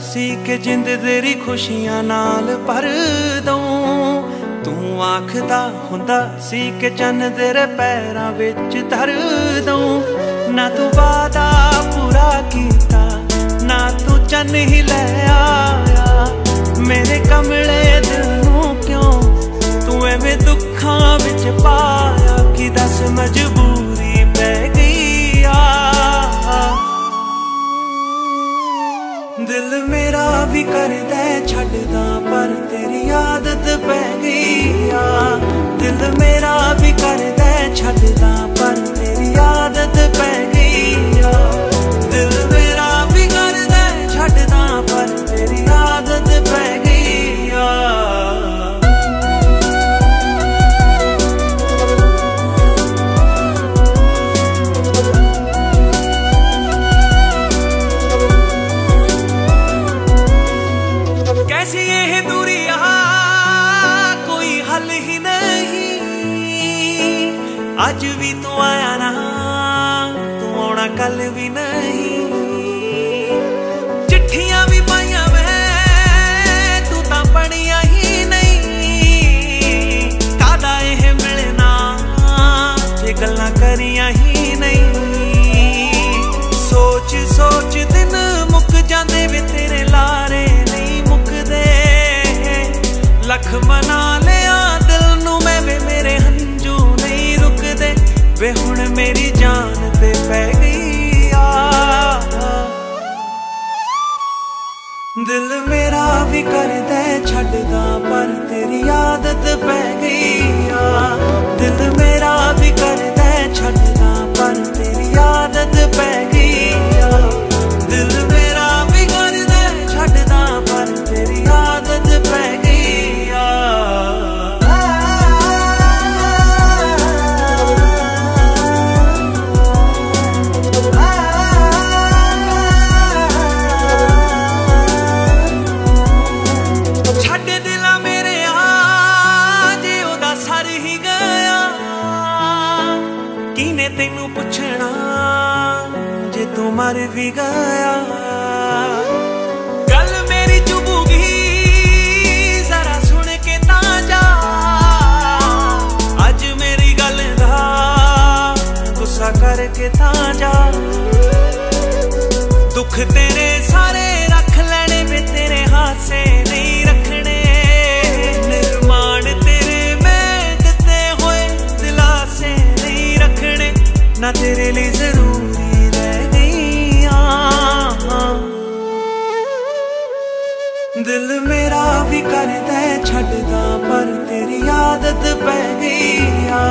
ਸੀ ਕਿ ਜਿੰਦ ਤੇਰੀ ਖੁਸ਼ੀਆਂ ਨਾਲ ਭਰ ਦਊਂ। ਤੂੰ ਆਖਦਾ ਹੁੰਦਾ ਸੀ ਕਿ ਚੰਨ ਤੇਰੇ ਪੈਰਾਂ ਵਿੱਚ ਧਰ ਦਊਂ। ਨਾ ਤੂੰ ਵਾਦਾ ਪੂਰਾ ਕੀਤਾ, ਨਾ ਤੂੰ ਚੰਨ ਹੀ ਮੇਰਾ ਵੀ ਕਰਦਾ ਛੱਡਦਾ, ਪਰ ਤੇਰੀ ਆਦਤ ਪੈ ਗਈ ਆ। ਦਿਲ ਮੇਰਾ ਵੀ ਕਰਦਾ ਛੱਡ ਅੱਜ ਵੀ ਤੂੰ ਆਇਆ ਨਾ ਤੂੰ ਆਉਣਾ ਕੱਲ ਵੀ ਨਹੀਂ। ਦਿਲ ਮੇਰਾ ਵੀ ਕਰਦਾ ਛੱਡਦਾ ਪਰ ਤੇਰੀ ਆਦਤ ਪੈ ਗਈ ਆ। ਦਿਲ ਮੇਰਾ ਵੀ ਤੈਨੂੰ ਪੁੱਛਣਾ ਜੇ ਤੂੰ ਮਰ ਵੀ ਗਿਆ। ਗੱਲ ਮੇਰੀ ਚੁਬੂਗੀ ਜ਼ਰਾ ਸੁਣ ਕੇ ਤਾਂ ਜਾ। ਅੱਜ ਮੇਰੀ ਗੱਲ ਦਾ ਗੁੱਸਾ ਕਰਕੇ ਤਾਂ ਜਾ। ਦੁੱਖ ਤੇਰੇ ਸਾਰੇ ਨਾ ਤੇਰੇ ਲਈ ਜ਼ਰੂਰੀ ਰਹਿ ਗਈਆਂ ਦਿਲ ਮੇਰਾ ਵੀ ਕਰਦਾ ਛੱਡਦਾ ਪਰ ਤੇਰੀ ਆਦਤ ਪੈ ਗਈ ਆ।